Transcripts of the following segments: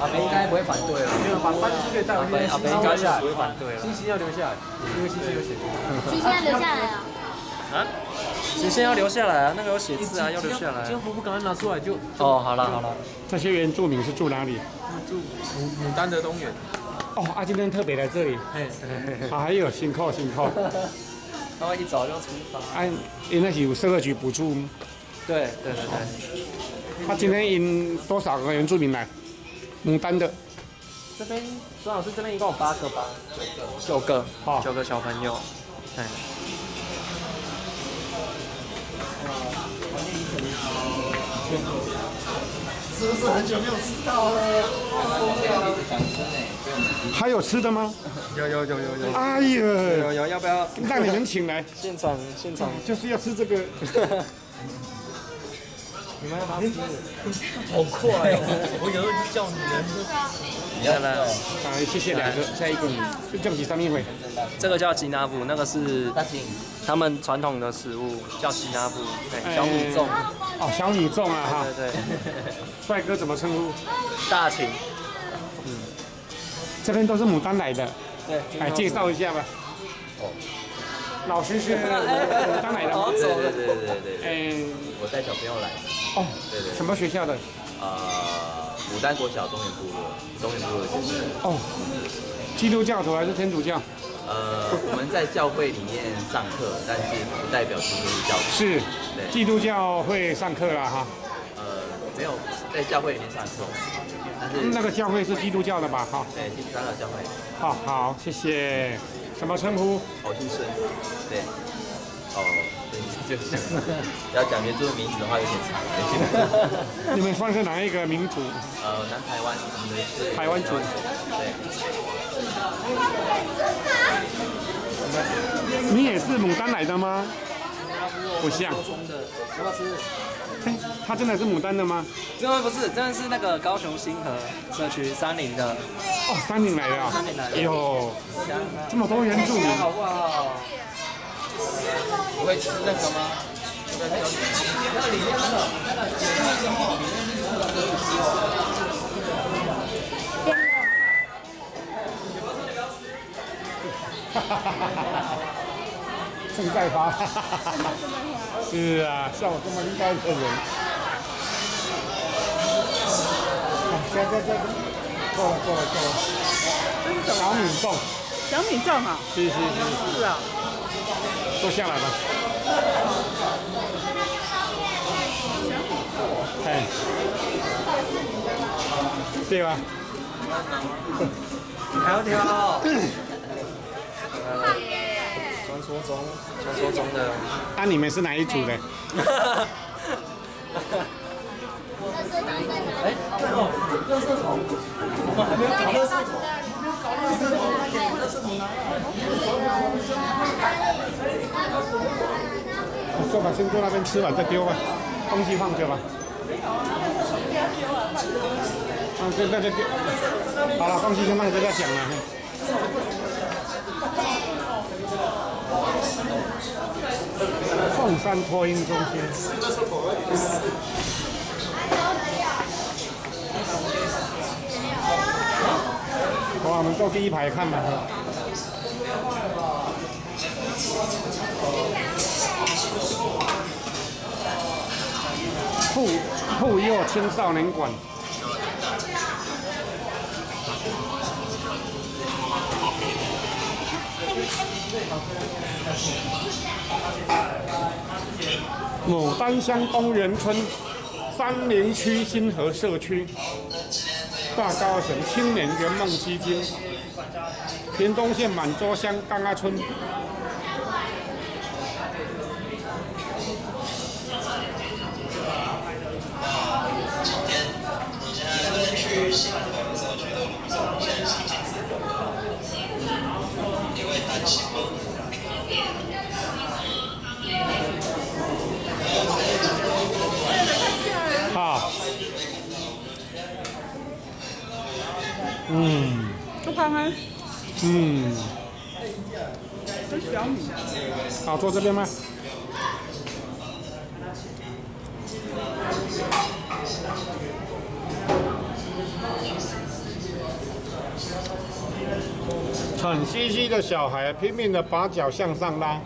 阿北应该不会反对了，没有把班就可以带阿。北阿北应该是不会反对了。星星要留下来，因为星星有写。星星要留下来啊！啊？星星要留下来啊，那个有写字啊，要留下来今。天婆婆赶快拿出来就。哦，好了好了，这些原住民是住哪里？住牡牡丹的东园。哦，啊，今天特别来这里，哎，啊，还有辛苦辛苦。他们一早就出发。哎，因那是有社会局补助，对对对对，他今天引多少个原住民来？牡丹的，这边孙老师这边一共有八个吧？九个，哦九个小朋友。对。是不是很久没有吃到了？还有吃的吗？有有有有有哎呀，有有，要不要让你们请来，现场现场？就是要吃这个。你们要不要吃？好快哦！我有时候就叫你们。来来，啊，谢谢两个，下一个就这样子上面会。这个叫吉拿布，那个是他们传统的食物，叫吉拿布，对，小米粽。哦，小米粽啊哈，对对，帅哥怎么称呼？大秦。嗯这边都是牡丹来的，对，来介绍一下吧。哦老师是 牡丹来的。对对对对对，嗯，我带小朋友来的，哦，对对什么学校的？呃，牡丹国小中原部落，中原部落的学生。哦，基督教徒还是天主教？呃，我们在教会里面上课，但是不代表基督教。是，对，基督教会上课啦哈。呃，没有在教会里面上课，但是那个教会是基督教的吧？哈，对基督教的教会，好好，谢谢。什么称呼？我姓孙，对，哦，对，就是 要讲原住民名字的话有点长，你们算是哪一个民族？呃，南台湾，我们是台湾族对，你也是牡丹来的吗？不像。真的，要不要吃？嘿他真的是牡丹的吗？真的不是，真的是那个高雄新河社区三林的。哦，三林来的啊三林来！的哎呦，这么多原住民，好不好？不会吃那个吗？正在发。是啊，像我这么厉害的人。啊，这这这，够了够了够了。这是什么？小米粽，小米粽啊？是是是，是啊。坐下来吧。哎，对吧？还要挑。传说中，传说中的。那、你们是哪一组的？哎，我们还没有搞垃圾桶。坐吧，先坐那边吃完再丢吧，东西放着吧。啊，这那就丢。好了，东西先放这再讲了。凤山托运中心。好，我们坐第一排看吧。妇幼青少年馆。牡丹乡东园村三林区新河社区，大高雄青年圆梦基金，屏东县满洲乡冈阿村。嗯，好，坐这边吗？喘吁吁的小孩拼命的把脚向上拉。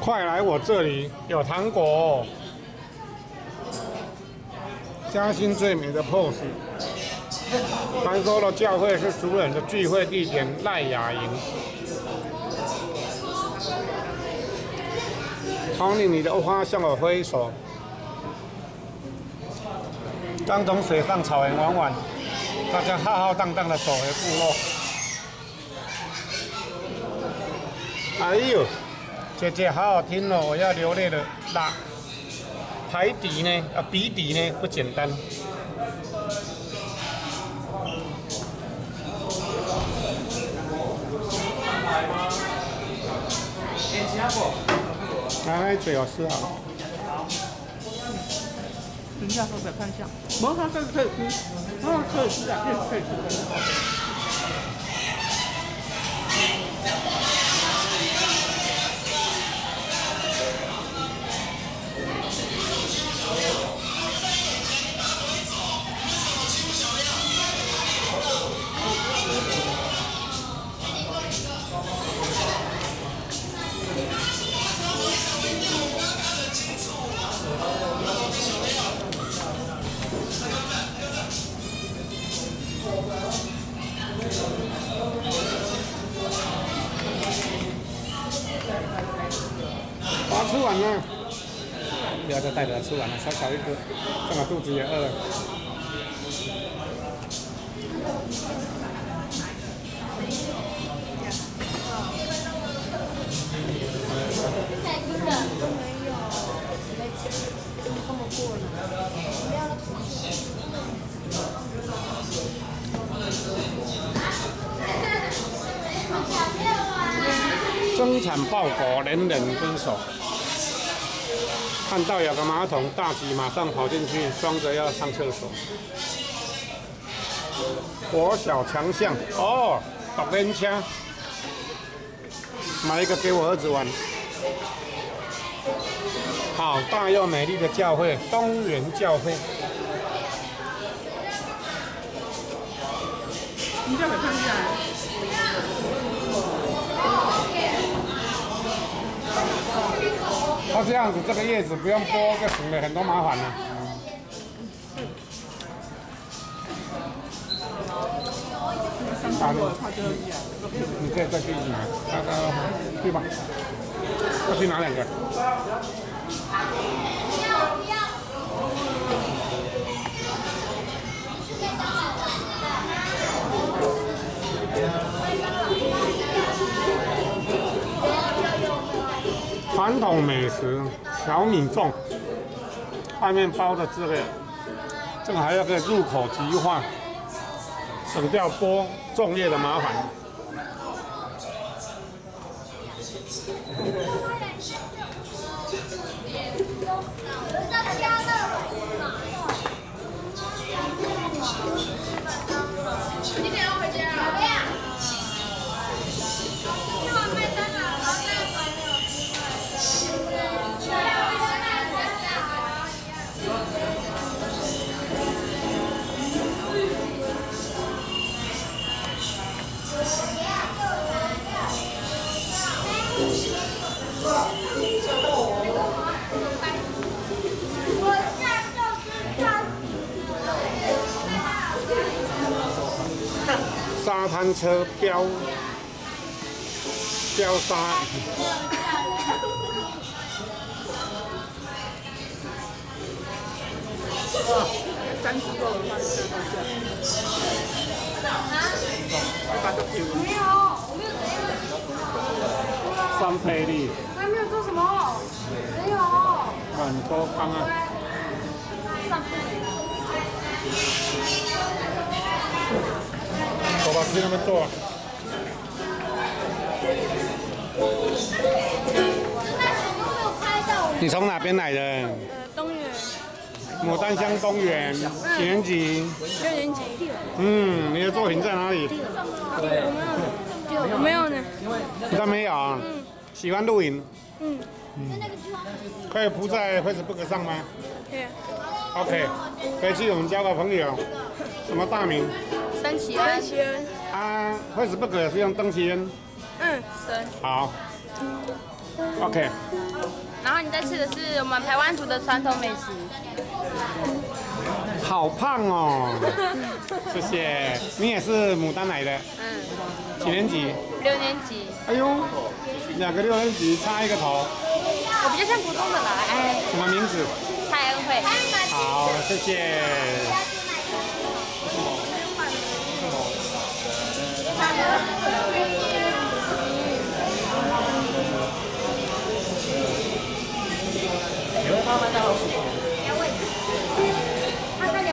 快来我这里，有糖果。嘉兴最美的 pose。传说的教会是族人的聚会地点赖雅营。Tony，你的花向我挥手。刚从水上草原玩完，大家浩浩荡荡的走回部落。哎呦，姐姐好好听哦，我要流泪了啦。排底呢？啊，笔底呢？不简单。拿来嘴我吃好了。等一下，我再看一下。没，它这个可以吃，啊，可以吃的，可以吃。把吃完了，不要再带着它吃完了，小小一个，正好肚子也饿了。太多了都没有，没吃，这么过了。增产报国，人人遵守。看到有个马桶，大吉马上跑进去，装着要上厕所。我小强项哦，独轮枪，买一个给我儿子玩。好大又美丽的教会，东园教会。你叫我看一下。它这样子，这个叶子不用剥，就省了很多麻烦了。三个它就一样。你可以再去拿，那个去吧，再去拿两个。传统美食小米粽，外面包的这个，这个还要个入口即化，省掉剥粽叶的麻烦。沙滩车飙飙沙，三。没有，我没有倍还没有做什么。没有。很多康啊。走吧，去那边坐。你从哪边来的？呃，东园。牡丹乡东园几年级？六年级。嗯，你的作品在哪里？有没有呢？你都没有啊？喜欢露营？嗯。可以铺在 Facebook 上吗可以。？OK，可以去我们交个朋友。什么大名？三喜恩。啊，Facebook 也是用邓奇恩。嗯。对。好。OK。然后你再吃的是我们台湾族的传统美食。好胖哦！谢谢。你也是牡丹来的？嗯。几年级？六年级。哎呦，两个六年级差一个头。我比较像普通的啦。哎。什么名字？蔡恩惠。好，谢谢。你会慢慢带老鼠。